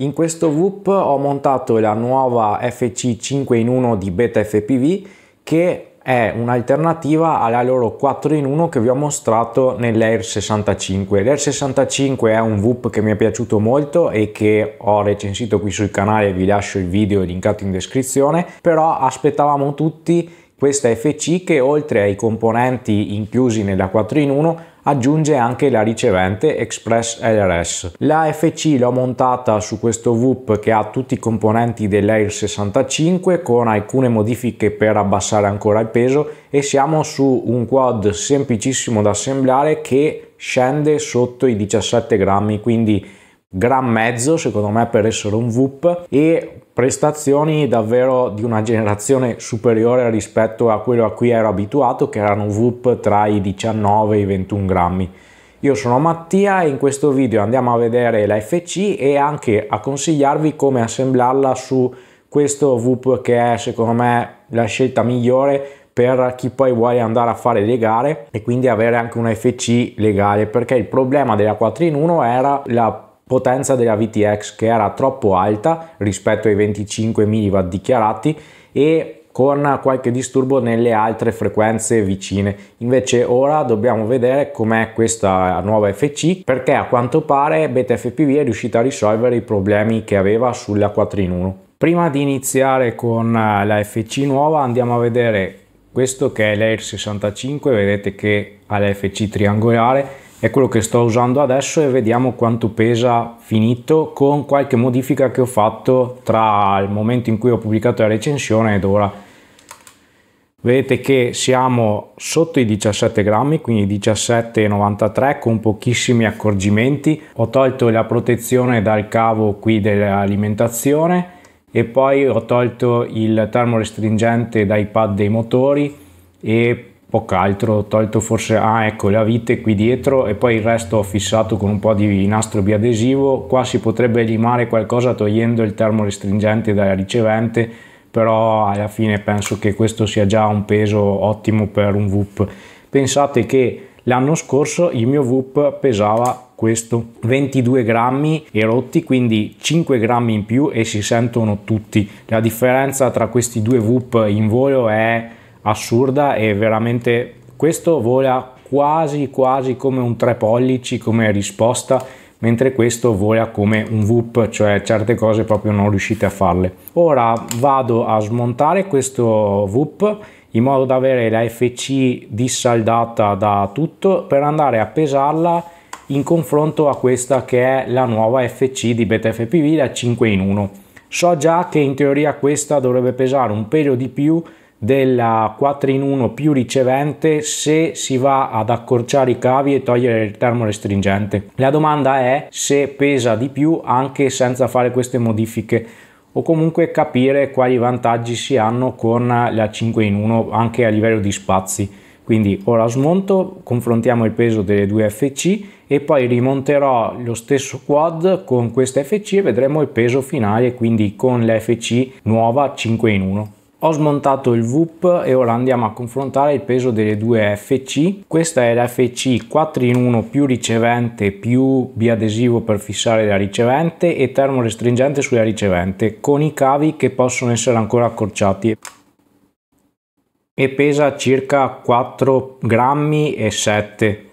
In questo VUP ho montato la nuova FC 5 in 1 di Beta FPV che è un'alternativa alla loro 4 in 1 che vi ho mostrato nell'Air 65. L'Air 65 è un VUP che mi è piaciuto molto e che ho recensito qui sul canale, vi lascio il video linkato in descrizione, però aspettavamo tutti questa FC che oltre ai componenti inclusi nella 4 in 1 aggiunge anche la ricevente Express LRS. La FC l'ho montata su questo VUP che ha tutti i componenti dell'Air 65 con alcune modifiche per abbassare ancora il peso e siamo su un quad semplicissimo da assemblare che scende sotto i 17 grammi quindi gran mezzo secondo me per essere un VUP e prestazioni davvero di una generazione superiore rispetto a quello a cui ero abituato che erano VUP tra i 19 e i 21 grammi. Io sono Mattia e in questo video andiamo a vedere la FC e anche a consigliarvi come assemblarla su questo VUP che è secondo me la scelta migliore per chi poi vuole andare a fare le gare e quindi avere anche una FC legale perché il problema della 4 in 1 era la potenza della VTX che era troppo alta rispetto ai 25 mW dichiarati e con qualche disturbo nelle altre frequenze vicine. Invece ora dobbiamo vedere com'è questa nuova FC perché a quanto pare Beta FPV è riuscita a risolvere i problemi che aveva sulla 4 in 1. Prima di iniziare con la FC nuova andiamo a vedere questo che è l'Air 65, vedete che ha la FC triangolare è quello che sto usando adesso e vediamo quanto pesa finito con qualche modifica che ho fatto tra il momento in cui ho pubblicato la recensione ed ora. Vedete che siamo sotto i 17 grammi quindi 17,93 con pochissimi accorgimenti. Ho tolto la protezione dal cavo qui dell'alimentazione e poi ho tolto il termorestringente dai pad dei motori e poco altro, ho tolto forse, ah ecco le vite qui dietro e poi il resto ho fissato con un po' di nastro biadesivo, qua si potrebbe limare qualcosa togliendo il termorestringente dalla ricevente, però alla fine penso che questo sia già un peso ottimo per un VUP. Pensate che l'anno scorso il mio VUP pesava questo 22 grammi e rotti quindi 5 grammi in più e si sentono tutti la differenza tra questi due VUP in volo è assurda e veramente questo vola quasi quasi come un 3 pollici come risposta mentre questo vola come un VUP, cioè certe cose proprio non riuscite a farle. Ora vado a smontare questo VUP in modo da avere la FC dissaldata da tutto per andare a pesarla in confronto a questa che è la nuova FC di BetFPV, la 5 in 1. So già che in teoria questa dovrebbe pesare un pelo di più della 4 in 1 più ricevente se si va ad accorciare i cavi e togliere il termorestringente. La domanda è se pesa di più anche senza fare queste modifiche o comunque capire quali vantaggi si hanno con la 5 in 1 anche a livello di spazi. Quindi ora smonto, confrontiamo il peso delle due FC e poi rimonterò lo stesso quad con questa FC e vedremo il peso finale, quindi con la FC nuova 5 in 1. Ho smontato il VUP e ora andiamo a confrontare il peso delle due FC. Questa è la FC 4 in 1 più ricevente più biadesivo per fissare la ricevente e termorestringente sulla ricevente con i cavi che possono essere ancora accorciati e pesa circa 4 grammi e 7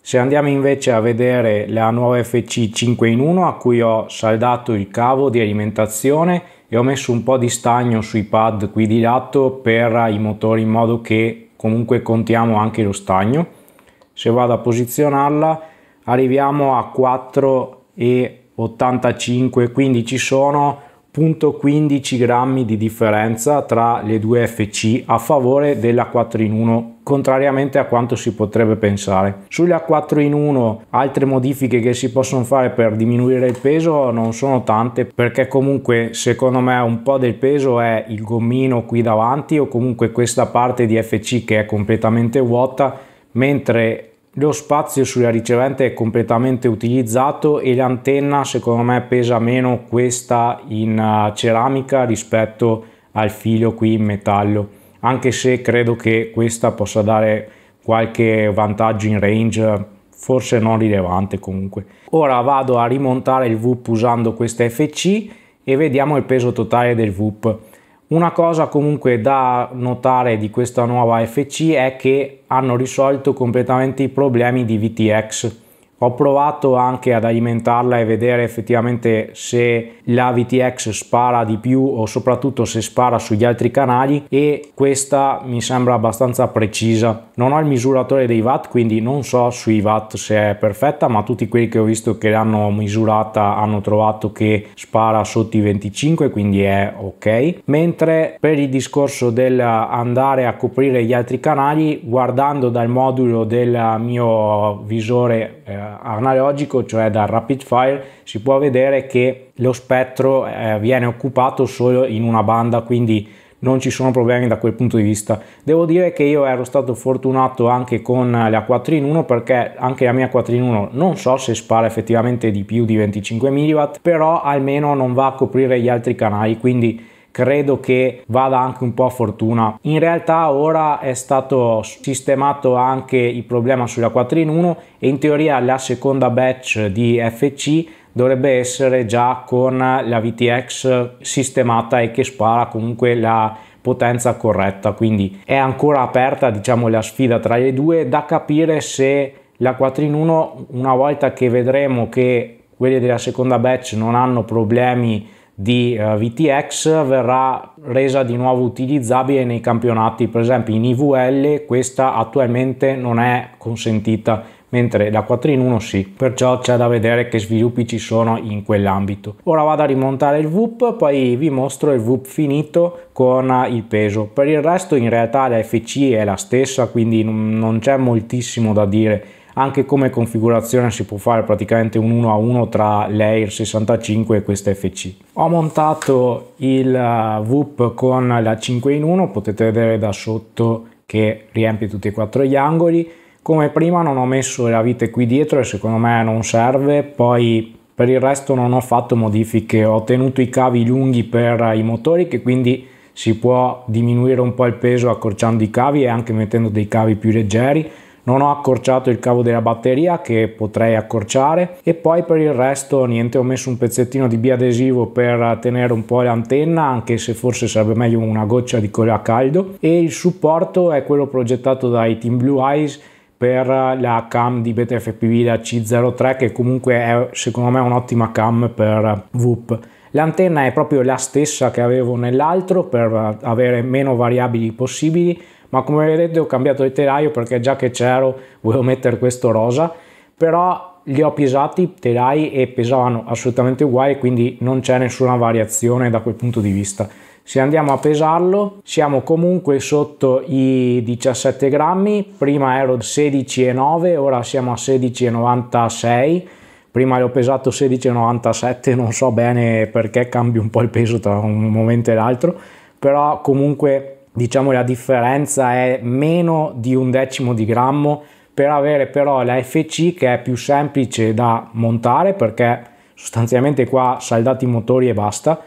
se andiamo invece a vedere la nuova FC 5 in 1 a cui ho saldato il cavo di alimentazione e ho messo un po' di stagno sui pad qui di lato per i motori in modo che comunque contiamo anche lo stagno. Se vado a posizionarla arriviamo a 4,85 quindi ci sono 0,15 grammi di differenza tra le due FC a favore della 4 in 1 contrariamente a quanto si potrebbe pensare. Sulla 4 in 1 altre modifiche che si possono fare per diminuire il peso non sono tante perché comunque secondo me un po' del peso è il gommino qui davanti o comunque questa parte di FC che è completamente vuota mentre lo spazio sulla ricevente è completamente utilizzato e l'antenna secondo me pesa meno questa in uh, ceramica rispetto al filo qui in metallo anche se credo che questa possa dare qualche vantaggio in range forse non rilevante comunque. Ora vado a rimontare il VUP usando questa FC e vediamo il peso totale del VUP. Una cosa comunque da notare di questa nuova FC è che hanno risolto completamente i problemi di VTX ho provato anche ad alimentarla e vedere effettivamente se la VTX spara di più o soprattutto se spara sugli altri canali e questa mi sembra abbastanza precisa. Non ho il misuratore dei watt quindi non so sui watt se è perfetta ma tutti quelli che ho visto che l'hanno misurata hanno trovato che spara sotto i 25 quindi è ok. Mentre per il discorso del andare a coprire gli altri canali guardando dal modulo del mio visore eh, analogico, cioè dal rapid fire, si può vedere che lo spettro eh, viene occupato solo in una banda, quindi non ci sono problemi da quel punto di vista. Devo dire che io ero stato fortunato anche con la 4 in 1 perché anche la mia 4 in 1 non so se spara effettivamente di più di 25 mW, però almeno non va a coprire gli altri canali, quindi credo che vada anche un po' a fortuna. In realtà ora è stato sistemato anche il problema sulla 4 in 1 e in teoria la seconda batch di FC dovrebbe essere già con la VTX sistemata e che spara comunque la potenza corretta quindi è ancora aperta diciamo la sfida tra le due da capire se la 4 in 1 una volta che vedremo che quelli della seconda batch non hanno problemi di eh, VTX verrà resa di nuovo utilizzabile nei campionati, per esempio in IVL questa attualmente non è consentita, mentre la 4 in 1 sì, perciò c'è da vedere che sviluppi ci sono in quell'ambito. Ora vado a rimontare il VUP, poi vi mostro il VUP finito con il peso. Per il resto in realtà la FC è la stessa, quindi non c'è moltissimo da dire anche come configurazione si può fare praticamente un 1 a 1 tra l'Air 65 e questa FC. Ho montato il VUP con la 5 in 1, potete vedere da sotto che riempie tutti e quattro gli angoli. Come prima non ho messo la vite qui dietro e secondo me non serve, poi per il resto non ho fatto modifiche, ho tenuto i cavi lunghi per i motori che quindi si può diminuire un po' il peso accorciando i cavi e anche mettendo dei cavi più leggeri non ho accorciato il cavo della batteria che potrei accorciare e poi per il resto niente ho messo un pezzettino di biadesivo per tenere un po' l'antenna anche se forse sarebbe meglio una goccia di cola a caldo e il supporto è quello progettato dai Team Blue Eyes per la cam di BTFPV la C03 che comunque è secondo me un'ottima cam per VUP. L'antenna è proprio la stessa che avevo nell'altro per avere meno variabili possibili ma come vedete ho cambiato il telaio perché già che c'ero volevo mettere questo rosa però li ho pesati telai e pesavano assolutamente uguali quindi non c'è nessuna variazione da quel punto di vista. Se andiamo a pesarlo siamo comunque sotto i 17 grammi prima ero 16,9 ora siamo a 16,96 prima l'ho pesato 16,97 non so bene perché cambia un po' il peso tra un momento e l'altro però comunque diciamo la differenza è meno di un decimo di grammo. Per avere però la FC che è più semplice da montare perché sostanzialmente qua saldati i motori e basta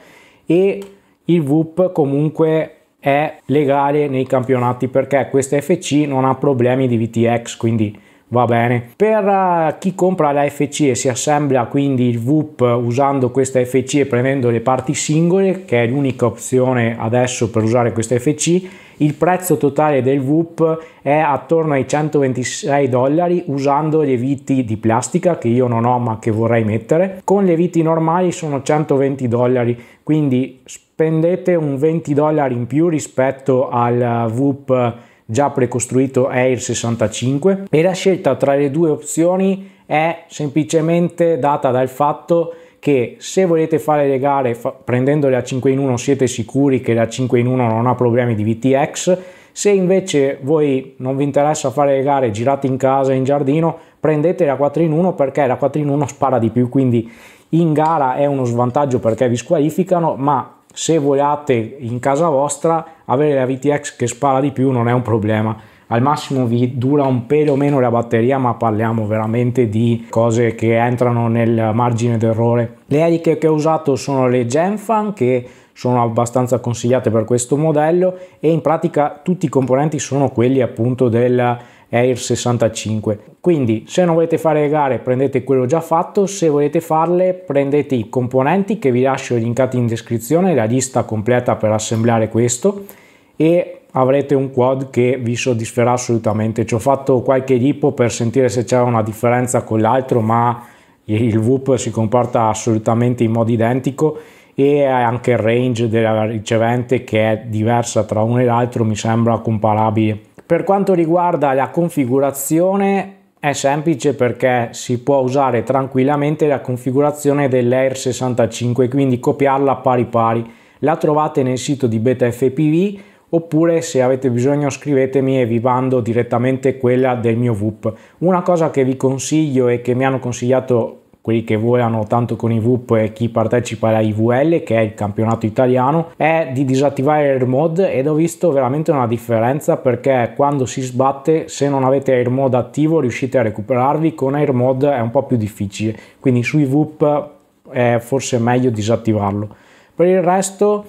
e il VUP comunque è legale nei campionati perché questa FC non ha problemi di VTX quindi va bene. Per uh, chi compra la FC e si assembla quindi il VUP usando questa FC e prendendo le parti singole, che è l'unica opzione adesso per usare questa FC, il prezzo totale del VUP è attorno ai 126 dollari usando le viti di plastica che io non ho ma che vorrei mettere. Con le viti normali sono 120 dollari, quindi spendete un 20 dollari in più rispetto al VUP già precostruito Air 65 e la scelta tra le due opzioni è semplicemente data dal fatto che se volete fare le gare fa- prendendo la 5 in 1 siete sicuri che la 5 in 1 non ha problemi di VTX se invece voi non vi interessa fare le gare girate in casa in giardino prendete la 4 in 1 perché la 4 in 1 spara di più. Quindi in gara è uno svantaggio perché vi squalificano ma se volate in casa vostra avere la VTX che spara di più non è un problema. Al massimo vi dura un pelo meno la batteria ma parliamo veramente di cose che entrano nel margine d'errore. Le eliche che ho usato sono le Genfan che sono abbastanza consigliate per questo modello e in pratica tutti i componenti sono quelli appunto del Air 65. Quindi se non volete fare le gare prendete quello già fatto, se volete farle prendete i componenti che vi lascio linkati in descrizione, la lista completa per assemblare questo e avrete un quad che vi soddisferà assolutamente. Ci ho fatto qualche lipo per sentire se c'era una differenza con l'altro, ma il VUP si comporta assolutamente in modo identico e anche il range della ricevente che è diversa tra uno e l'altro mi sembra comparabile. Per quanto riguarda la configurazione è semplice perché si può usare tranquillamente la configurazione dell'Air 65 quindi copiarla pari pari. La trovate nel sito di BetaFPV oppure se avete bisogno scrivetemi e vi mando direttamente quella del mio VUP. Una cosa che vi consiglio e che mi hanno consigliato quelli che volano tanto con i VUP e chi partecipa alla IVL che è il campionato italiano è di disattivare Air Mode ed ho visto veramente una differenza perché quando si sbatte se non avete Air Mode attivo riuscite a recuperarvi con Air Mode è un po' più difficile quindi sui VUP è forse meglio disattivarlo per il resto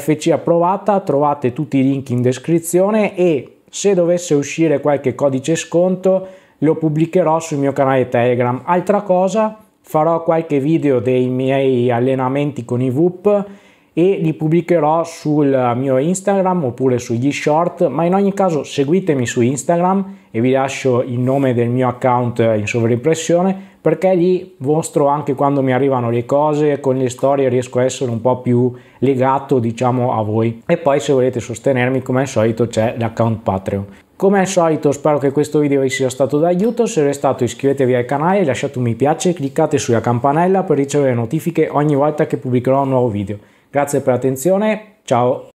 FC approvata, trovate tutti i link in descrizione e se dovesse uscire qualche codice sconto lo pubblicherò sul mio canale Telegram. Altra cosa, farò qualche video dei miei allenamenti con i VUP e li pubblicherò sul mio Instagram oppure sugli short, ma in ogni caso seguitemi su Instagram e vi lascio il nome del mio account in sovraimpressione perché lì mostro anche quando mi arrivano le cose con le storie riesco a essere un po' più legato diciamo a voi e poi se volete sostenermi come al solito c'è l'account Patreon come al solito spero che questo video vi sia stato d'aiuto, se lo è stato iscrivetevi al canale, lasciate un mi piace e cliccate sulla campanella per ricevere notifiche ogni volta che pubblicherò un nuovo video. Grazie per l'attenzione, ciao!